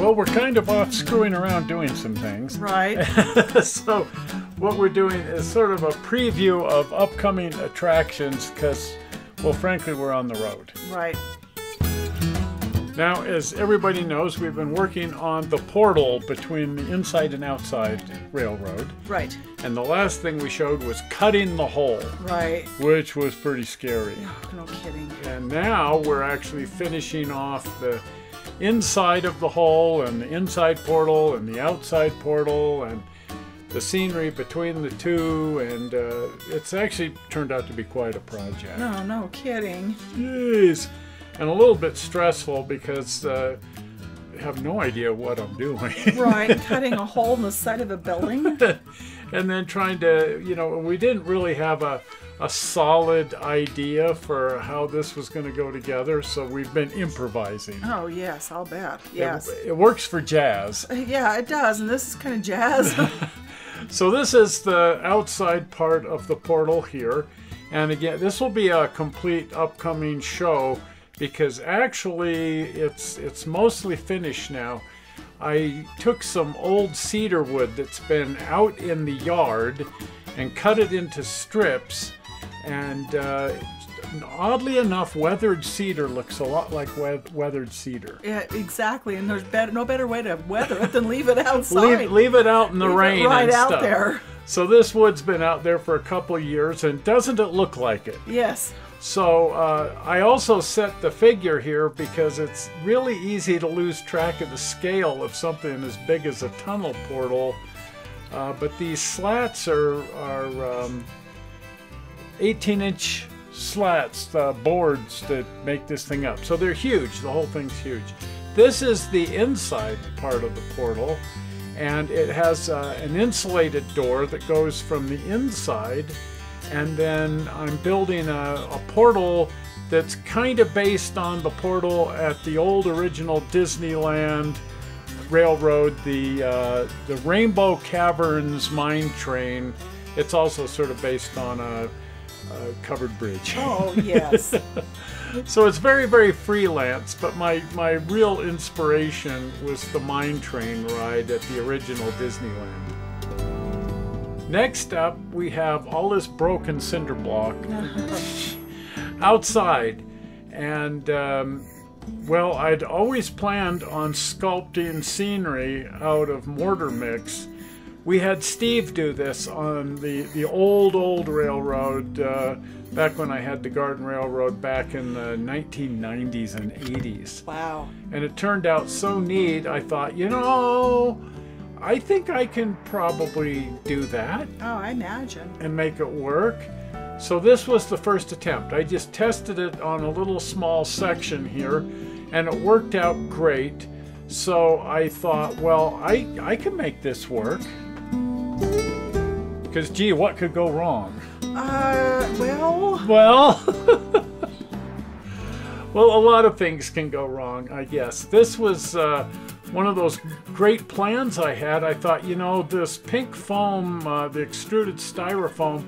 Well, we're kind of off screwing around doing some things. Right. so, what we're doing is sort of a preview of upcoming attractions because, well, frankly, we're on the road. Right. Now, as everybody knows, we've been working on the portal between the inside and outside railroad. Right. And the last thing we showed was cutting the hole, Right. which was pretty scary. No kidding. And now we're actually finishing off the inside of the hole and the inside portal and the outside portal and the scenery between the two. And uh, it's actually turned out to be quite a project. No, no kidding. Jeez. And a little bit stressful because uh, I have no idea what I'm doing. Right. Cutting a hole in the side of a building. and then trying to, you know, we didn't really have a, a solid idea for how this was going to go together, so we've been improvising. Oh yes, I'll bet. It- Yes. It, works for jazz. Yeah, it does, and this is kind of jazz. So this is the outside part of the portal here. And again, this will be a complete upcoming show because actually it's it's mostly finished now. I took some old cedar wood that's been out in the yard and cut it into strips and uh, oddly enough weathered cedar looks a lot like we- weathered cedar. yeah, exactly. And there's better, no better way to weather it than leave it outside. Leave, leave it out in the Leave it rain right and out stuff. there. So this wood's been out there for a couple years, and doesn't it look like it? Yes. So uh, I also set the figure here because it's really easy to lose track of the scale of something as big as a tunnel portal. Uh, but these slats are, are um, 18 inch slats, boards that make this thing up. So they're huge. The whole thing's huge. This is the inside part of the portal, and it has uh, an insulated door that goes from the inside. And then I'm building a, a portal that's kind of based on the portal at the old original Disneyland Railroad, the uh, the Rainbow Caverns mine train. It's also sort of based on a, covered bridge. Oh yes. So it's very, very freelance, but my, my real inspiration was the mine train ride at the original Disneyland. Next up, we have all this broken cinder block outside. And, um, well, I'd always planned on sculpting scenery out of mortar mix. We had Steve do this on the, the old, old railroad uh, back when I had the Garden Railroad back in the 1990s and 80s. wow. And it turned out so neat, I thought, you know, I think I can probably do that Oh, I imagine. and make it work. So this was the first attempt. I just tested it on a little small section here and it worked out great. So I thought, well, I, I can make this work. Because, gee, what could go wrong? Uh, well, Well, well, a lot of things can go wrong, I guess. This was uh, one of those great plans I had. I thought, you know, this pink foam, uh, the extruded styrofoam,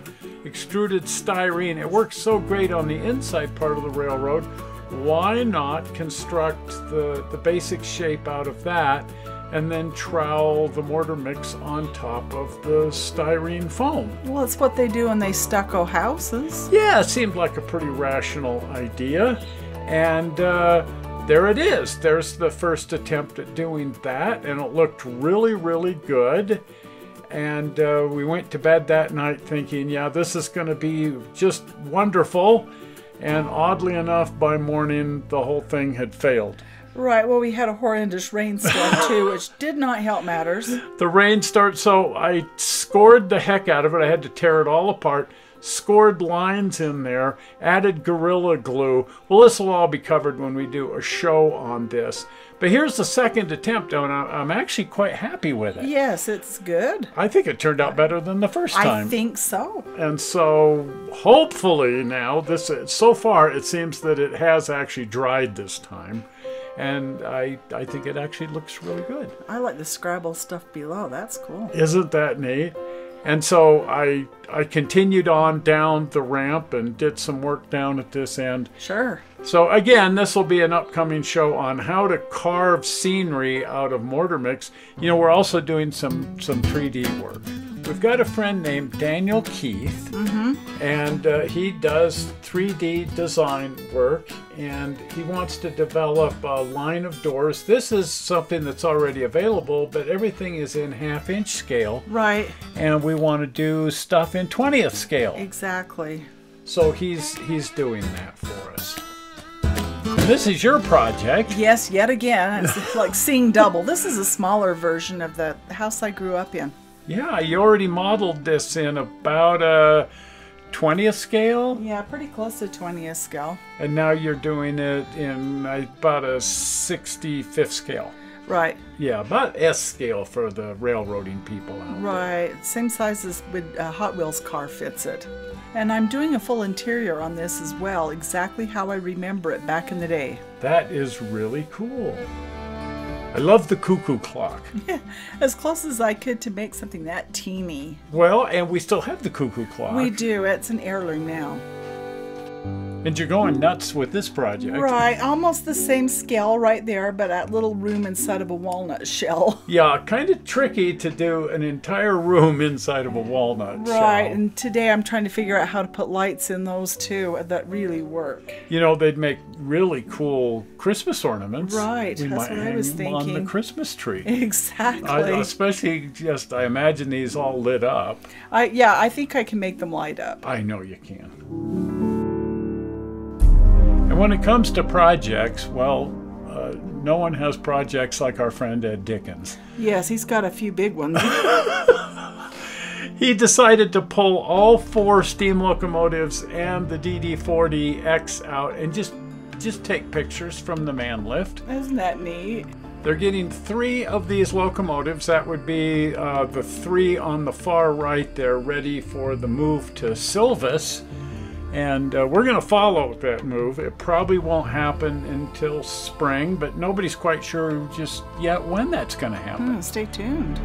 extruded styrene, it works so great on the inside part of the railroad. Why not construct the, the basic shape out of that and then trowel the mortar mix on top of the styrene foam? well, it's what they do when they stucco houses. Yeah, it seemed like a pretty rational idea. And uh, there it is. There's the first attempt at doing that, and it looked really, really good. And uh, we went to bed that night thinking, yeah, this is going to be just wonderful. And oddly enough, by morning, the whole thing had failed. Right. Well, we had a horrendous rainstorm too, which did not help matters. the rain started, so I scored the heck out of it. I had to tear it all apart, scored lines in there, added Gorilla Glue. Well, this will all be covered when we do a show on this. But here's the second attempt, and I'm actually quite happy with it. Yes, it's good. I think it turned out better than the first time. I think so. and so hopefully now this so far it seems that it has actually dried this time. And I, I think it actually looks really good. I like the Scrabble stuff below. That's cool. Isn't that neat? And so I I continued on down the ramp and did some work down at this end. Sure. So again, this will be an upcoming show on how to carve scenery out of mortar mix. You know, we're also doing some some 3D work. We've got a friend named Daniel Keith, and uh, he does 3D design work, and he wants to develop a line of doors. This is something that's already available, but everything is in half-inch scale, Right. and we want to do stuff in 20th scale. Exactly. So he's he's doing that for us. This is your project. Yes, yet again, it's like seeing double. This is a smaller version of the house I grew up in. Yeah, you already modeled this in about a 20th scale, Yeah, pretty close to 20th scale. and now you're doing it in about a 65th scale. Right, Yeah, about S scale for the railroading people out there. right. Same size as with a Hot Wheels car fits it. And I'm doing a full interior on this as well, exactly how I remember it back in the day. That is really cool. I love the cuckoo clock. As close as I could to make something that teeny. Well, and we still have the cuckoo clock. We do, it's an heirloom now. And you're going nuts with this project. Right, almost the same scale right there, but that little room inside of a walnut shell. Yeah, kind of tricky to do an entire room inside of a walnut Right, shell. and today I'm trying to figure out how to put lights in those too uh, that really work. You know, they'd make really cool Christmas ornaments. Right, we that's what I was them on the. Christmas tree. Exactly. I, especially just, I imagine these all lit up. I yeah, I think I can make them light up. I know you can. When it comes to projects, well, uh, no one has projects like our friend Ed Dickens. Yes, he's got a few big ones. He decided to pull all four steam locomotives and the DD40X out and just just take pictures from the man lift. Isn't that neat? They're getting three of these locomotives. That would be uh, the three on the far right there, ready for the move to Silvis. And uh, we're going to follow that move. It probably won't happen until spring, but nobody's quite sure just yet when that's going to happen. Hmm, stay tuned.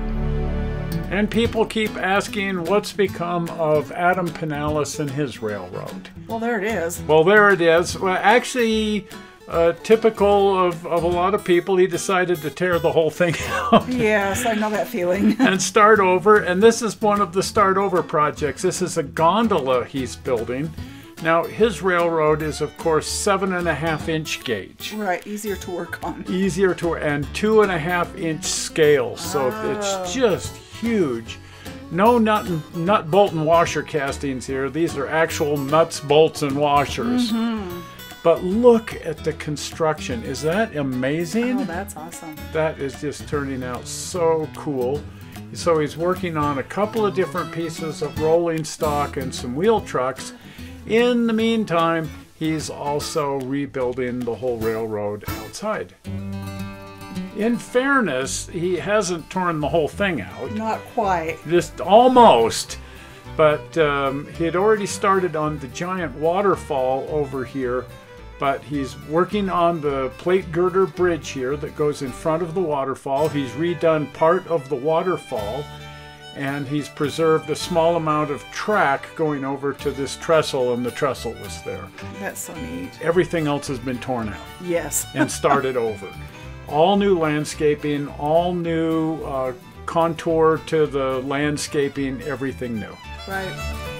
And people keep asking what's become of Adam Pinalas and his railroad. Well, there it is. Well, there it is. Well, actually, uh, typical of, of a lot of people, he decided to tear the whole thing out Yes, I know that feeling. and start over. And this is one of the start over projects. This is a gondola he's building. Now, his railroad is, of course, seven and a half inch gauge. right, easier to work on. Easier to, and two and a half inch scale. So it's oh. just huge. No nut, nut, bolt, and washer castings here. These are actual nuts, bolts, and washers. Mm-hmm. But look at the construction. Is that amazing? Oh, that's awesome. That is just turning out so cool. So he's working on a couple of different pieces of rolling stock and some wheel trucks. In the meantime, he's also rebuilding the whole railroad outside. In fairness, he hasn't torn the whole thing out Not quite. just almost. But um, he had already started on the giant waterfall over here. But he's working on the plate girder bridge here that goes in front of the waterfall. He's redone part of the waterfall and he's preserved a small amount of track going over to this trestle, and the trestle was there. That's so neat. Everything else has been torn out Yes. and started over. All new landscaping, all new uh, contour to the landscaping, everything new. right.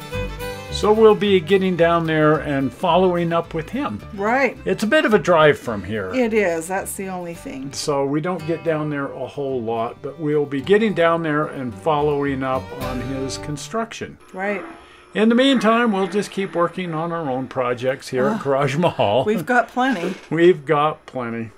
So we'll be getting down there and following up with him. Right. It's a bit of a drive from here. It is. That's the only thing. So we don't get down there a whole lot, but we'll be getting down there and following up on his construction. Right. In the meantime, we'll just keep working on our own projects here at ah. Garage Mahal. We've got plenty. We've got plenty.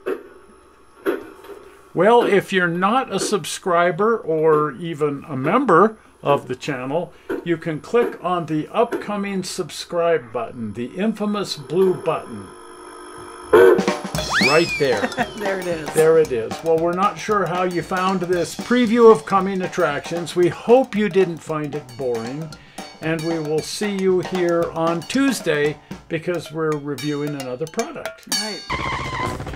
Well, if you're not a subscriber or even a member of the channel, you can click on the upcoming subscribe button, the infamous blue button. Right there. There it is. There it is. Well, we're not sure how you found this preview of coming attractions. We hope you didn't find it boring. And we will see you here on Tuesday because we're reviewing another product. Right.